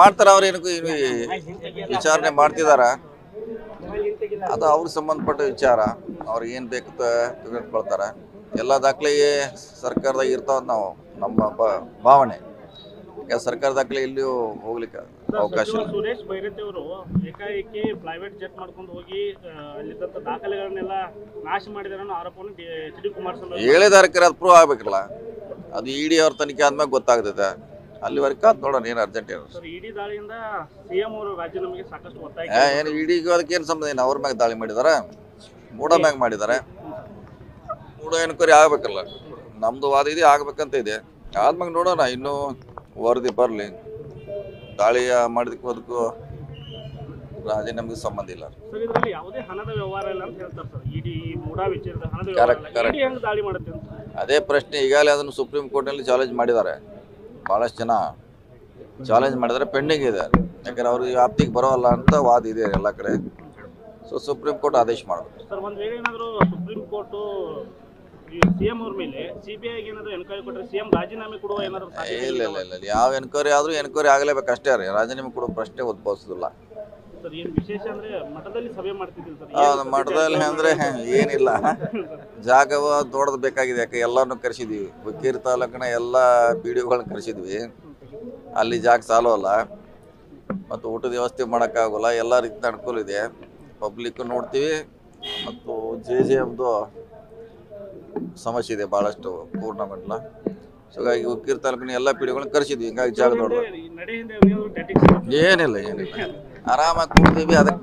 ಮಾಡ್ತಾರ ಅವ್ರೇನು ವಿಚಾರಣೆ ಮಾಡ್ತಿದಾರ? ಅದು ಅವ್ರಿಗೆ ಸಂಬಂಧಪಟ್ಟ ವಿಚಾರ. ಅವ್ರಿಗೆ ಏನು ಬೇಕು ತೆಗೆದುಕೊಳ್ತಾರೆ ಎಲ್ಲ ದಾಖಲೆ ಸರ್ಕಾರದಾಗ ಇರ್ತಾವ ನಾವು ನಮ್ಮ ಭಾವನೆ. ಈಗ ಸರ್ಕಾರ ದಾಖಲೆ ಎಲ್ಲಿಯೂ ಹೋಗ್ಲಿಕ್ಕೆ ಅವಕಾಶ ಇಲ್ಲ. ಸುರೇಶ್ ಬೈರತಿಯವರು ಏಕಾಏಕಿ ಪ್ರೈವೇಟ್ ಜೆಟ್ ಮಾಡ್ಕೊಂಡು ಹೋಗಿ ಅಲ್ಲಿದ್ದಂಥ ದಾಖಲೆಗಳನ್ನೆಲ್ಲ ನಾಶ ಮಾಡಿದಾರೆ ಅನ್ನೋ ಆರೋಪವನ್ನು ಎಚ್ ಡಿ ಕುಮಾರಸ್ವಾಮಿ ಹೇಳಿದಾರೆ ಕರೆ ಅದು ಪ್ರೂವ್ ಆಗ್ಬೇಕಲ್ಲ. ಅದು ಇಡಿ ಅವ್ರ ತನಿಖೆ ಆದ್ಮೇಲೆ ಗೊತ್ತಾಗ್ತೈತೆ. ಅಲ್ಲಿವರೆಗೆ ನೋಡೋಣ ಏನು ಅರ್ಜೆಂಟ್ ಏನು. ಸರ್ ಇಡಿ ದಾಳಿಯಿಂದ ಸಿಎಂ ಅವರು ರಾಜೀನಾಮೆಗೆ ಸಾಕಷ್ಟು ಒತ್ತಾಯ ಏನು ಇಡಿಗೂ ಅದಕ್ಕೆ ಏನು ಸಂಬಂಧ ಏನು ಅವ್ರ ಮ್ಯಾಗ ದಾಳಿ ಮಾಡಿದಾರೆ ಮೂಡ ಮ್ಯಾಗ ಮಾಡಿದ್ದಾರೆ ಮೂಡ ಎನ್ಕ್ವೈರಿ ಆಗ್ಬೇಕಲ್ಲ. ನಮ್ದು ವಾದ ಇದೆ ಆಗ್ಬೇಕಂತ ಇದೆ. ಆದ್ಮ್ಯಾಗ ನೋಡೋಣ ಇನ್ನೂ ವರದಿ ಬರಲಿ. ದಾಳಿ ಮಾಡಿದಕ್ಕೆ ಅದಕ್ಕೂ ರಾಜಿ ನಮಗೆ ಸಂಬಂಧ ಇಲ್ಲ. ಸರ್ ಇದರಲ್ಲಿ ಯಾವುದೇ ಹಣದ ವ್ಯವಹಾರ ಇಲ್ಲ ಅಂತ ಹೇಳ್ತಾರೆ ಸರ್. ಇಡಿ ಮೂಡಾ ವಿಚಾರದ ಹಣದ Correct, ವ್ಯವಹಾರ correct. ಇಡಿ ಹೆಂಗ್ ದಾಳಿ ಮಾಡುತ್ತೆ ಅಂತ. ಅದೇ ಪ್ರಶ್ನೆ ಈಗಾಗಲೇ ಅದನ್ನು ಸುಪ್ರೀಂ ಕೋರ್ಟ್ನಲ್ಲಿ ಚಾಲೆಂಜ್ ಮಾಡಿದ್ದಾರೆ. ಭಾಳಷ್ಟು ಜನ ಚಾಲೆಂಜ್ ಮಾಡಿದರೆ ಪೆಂಡಿಂಗ್ ಇದೆ. ಯಾಕಂದ್ರೆ ಅವ್ರಿಗೆ ವ್ಯಾಪ್ತಿಗೆ ಬರೋಲ್ಲ ಅಂತ ವಾದ ಇದೆ ಎಲ್ಲ ಕಡೆ. ಸೊ ಸುಪ್ರೀಂ ಕೋರ್ಟ್ ಆದೇಶ ಮಾಡಬೇಕು. ಸರ್ ಒಂದ್ ವೇಳೆ ಏನಾದ್ರು ಸುಪ್ರೀಂ ಕೋರ್ಟ್ ಸಿಎಂ ಅವ್ರ ಮೇಲೆ ಸಿಬಿಐಗೆ ಏನಾದ್ರು ಎನ್ಕ್ವೈರಿ ಕೊಟ್ಟರೆ ಸಿಎಂ ರಾಜೀನಾಮೆ ಕೊಡುವ ಏನಾದ್ರು ಸಾಧ್ಯತೆ ಇಲ್ಲ? ಇಲ್ಲ ಇಲ್ಲ. ಯಾವ ಎನ್ಕ್ವೈರಿ ಆದರೂ ಎನ್ಕ್ವೈರಿ ಆಗಲೇಬೇಕು ಅಷ್ಟೇ ರೀ. ರಾಜೀನಾಮೆ ಕೊಡೋ ಪ್ರಶ್ನೆ ಉದ್ಭವಿಸೋದಿಲ್ಲ. ಸರ್ ಏನ್ ವಿಶೇಷ ಅಂದ್ರೆ ಮಠದಲ್ಲಿ ಸಭೆ ಮಾಡ್ತಿದ್ದೀವಿ ಸರ್? ಆ, ಏನ್ ನಮ್ಮ ಮಠದಲ್ಲಿ ಅಂದರೆ ಏನಿಲ್ಲ. ಜಾಗವ ದೊಡ್ಡದು ಬೇಕಾಗಿದೆ ಯಾಕೆ ಎಲ್ಲರನ್ನೂ ಕರೆಸಿದ್ವಿ. ಹುಕ್ಕೇರಿ ತಾಲೂಕಿನ ಎಲ್ಲ ಪಿ ಡಿ ಒಗಳನ್ನ ಕರೆಸಿದ್ವಿ. ಅಲ್ಲಿ ಜಾಗ ಸಾಲೋಲ್ಲ ಮತ್ತು ಊಟದ ವ್ಯವಸ್ಥೆ ಮಾಡೋಕ್ಕಾಗೋಲ್ಲ. ಎಲ್ಲ ರೀತಿ ಅನುಕೂಲ ಇದೆ. ಪಬ್ಲಿಕ್ ನೋಡ್ತೀವಿ. ಮತ್ತು ಜೆ ಜೆ ಎಮ್ದು ಸಮಸ್ಯೆ ಇದೆ ಭಾಳಷ್ಟು ಪೂರ್ಣಮೆಂಟ್ಲ ಸೊ ಹಾಗಾಗಿ ಹುಕ್ಕೇರಿ ತಾಲೂಕಿನ ಎಲ್ಲ ಪಿ ಡಿಗಳನ್ನ ಕರೆಸಿದ್ವಿ. ಹಿಂಗಾಗಿ ಜಾಗ ದೊಡ್ಡದು ನಡೆ ಹಿಂದೆ ಏನಾದ್ರು tactics ಇರುತ್ತಾ? ಏನಿಲ್ಲ ಏನಿಲ್ಲ. ಆರಾಮಾಗಿ ಕೂಡ್ತೀವಿ ಅದಕ್ಕೆ